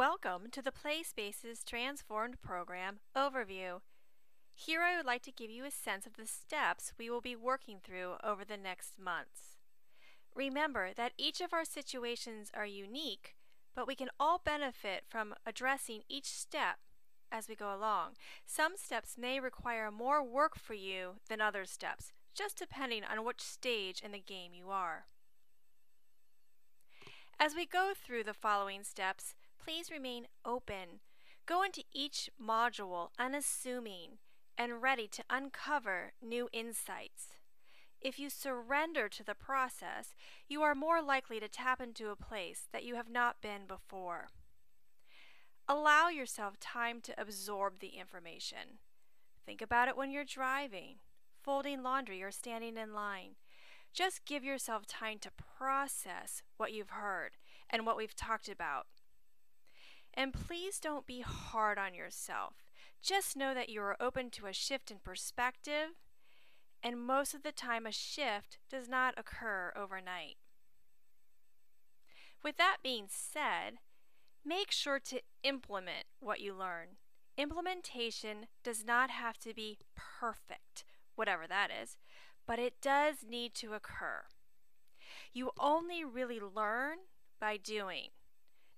Welcome to the Play Spaces Transformed Program Overview. Here I would like to give you a sense of the steps we will be working through over the next months. Remember that each of our situations are unique, but we can all benefit from addressing each step as we go along. Some steps may require more work for you than other steps, just depending on which stage in the game you are. As we go through the following steps, please remain open. Go into each module unassuming and ready to uncover new insights. If you surrender to the process, you are more likely to tap into a place that you have not been before. Allow yourself time to absorb the information. Think about it when you're driving, folding laundry, or standing in line. Just give yourself time to process what you've heard and what we've talked about. And please don't be hard on yourself. Just know that you are open to a shift in perspective, and most of the time, a shift does not occur overnight. With that being said, make sure to implement what you learn. Implementation does not have to be perfect, whatever that is, but it does need to occur. You only really learn by doing.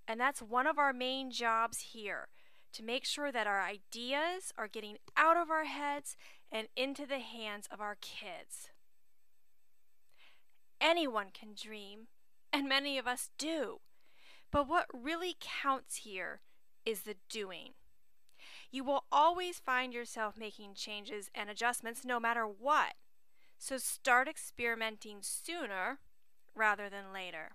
And that's one of our main jobs here to make sure that our ideas are getting out of our heads and into the hands of our kids. Anyone can dream, and many of us do. But what really counts here is the doing. You will always find yourself making changes and adjustments no matter what. So start experimenting sooner rather than later.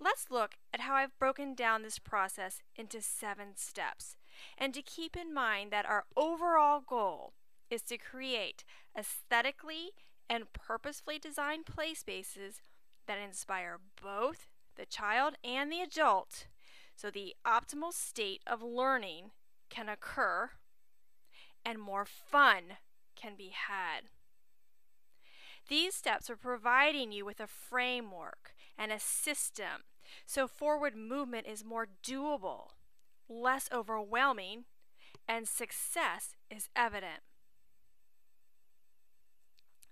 Let's look at how I've broken down this process into seven steps, and to keep in mind that our overall goal is to create aesthetically and purposefully designed play spaces that inspire both the child and the adult so the optimal state of learning can occur and more fun can be had. These steps are providing you with a framework and a system so forward movement is more doable, less overwhelming, and success is evident.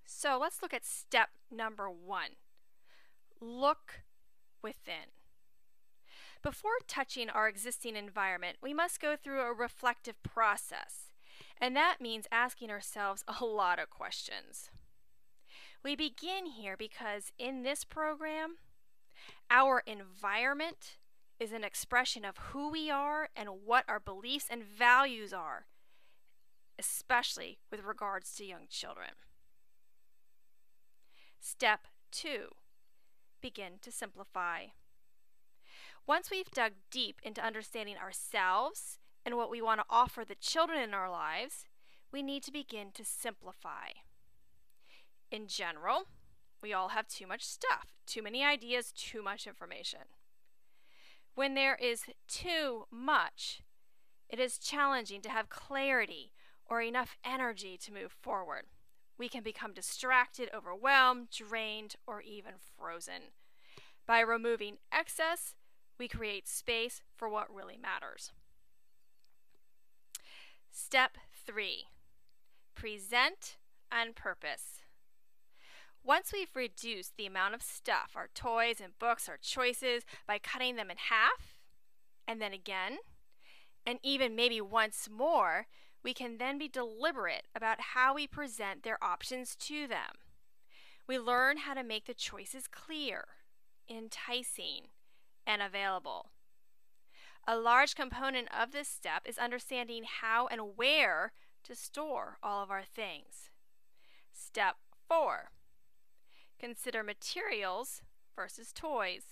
So let's look at step number one look within. Before touching our existing environment, we must go through a reflective process. And that means asking ourselves a lot of questions. We begin here because in this program, our environment is an expression of who we are and what our beliefs and values are, especially with regards to young children. Step 2 Begin to simplify. Once we've dug deep into understanding ourselves and what we want to offer the children in our lives, we need to begin to simplify. In general, we all have too much stuff, too many ideas, too much information. When there is too much, it is challenging to have clarity or enough energy to move forward. We can become distracted, overwhelmed, drained, or even frozen. By removing excess, we create space for what really matters. Step 3 Present on purpose. Once we've reduced the amount of stuff, our toys and books, our choices, by cutting them in half, and then again, and even maybe once more, we can then be deliberate about how we present their options to them. We learn how to make the choices clear, enticing, and available. A large component of this step is understanding how and where to store all of our things. Step 4 Consider materials versus toys.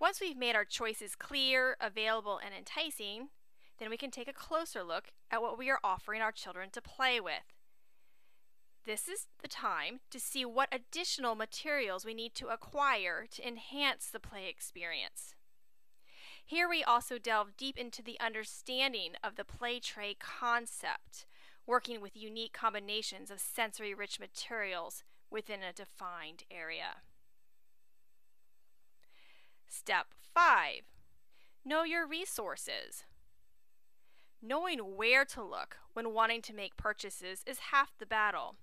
Once we've made our choices clear, available, and enticing, then we can take a closer look at what we are offering our children to play with. This is the time to see what additional materials we need to acquire to enhance the play experience. Here we also delve deep into the understanding of the play tray concept, working with unique combinations of sensory rich materials within a defined area. Step 5 Know your resources. Knowing where to look when wanting to make purchases is half the battle.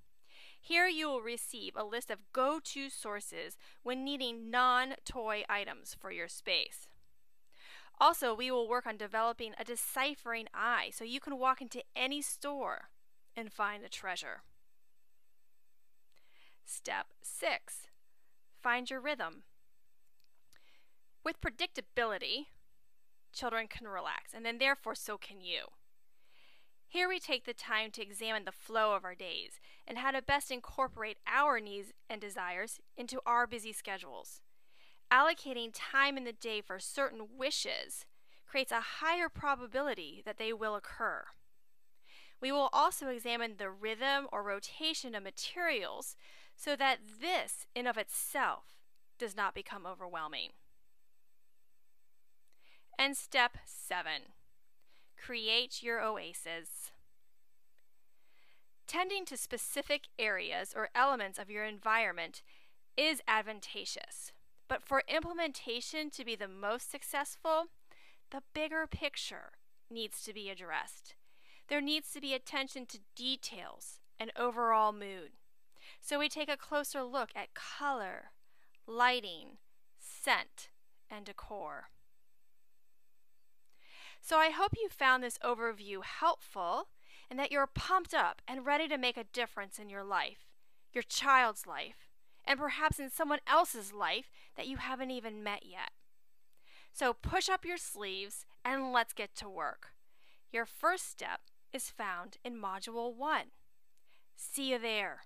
Here you will receive a list of go to sources when needing non toy items for your space. Also, we will work on developing a deciphering eye so you can walk into any store and find a treasure. Step 6 Find your rhythm. With predictability, children can relax, and then therefore so can you. Here we take the time to examine the flow of our days and how to best incorporate our needs and desires into our busy schedules. Allocating time in the day for certain wishes creates a higher probability that they will occur. We will also examine the rhythm or rotation of materials so that this, in of itself, does not become overwhelming. And step 7 create your oases. Tending to specific areas or elements of your environment is advantageous, but for implementation to be the most successful, the bigger picture needs to be addressed. There needs to be attention to details and overall mood. So we take a closer look at color, lighting, scent, and decor. So I hope you found this overview helpful and that you're pumped up and ready to make a difference in your life, your child's life, and perhaps in someone else's life that you haven't even met yet. So push up your sleeves and let's get to work. Your first step is found in Module 1. See you there.